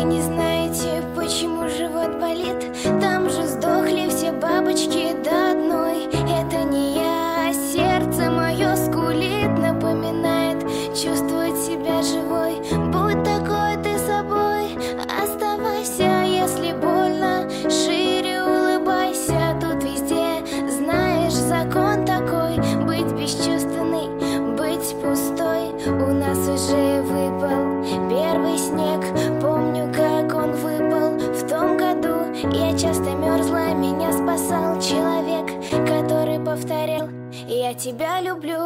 Вы не знаете, почему живот болит? Там же сдохли все бабочки до одной. Это не я, а сердце мое скулит Напоминает чувствовать себя живой. Будь такой ты собой, оставайся, если больно. Шире улыбайся, тут везде знаешь закон такой. Быть бесчувственной, быть пустой. У нас уже выпал Я часто мерзла, меня спасал человек Который повторял, я тебя люблю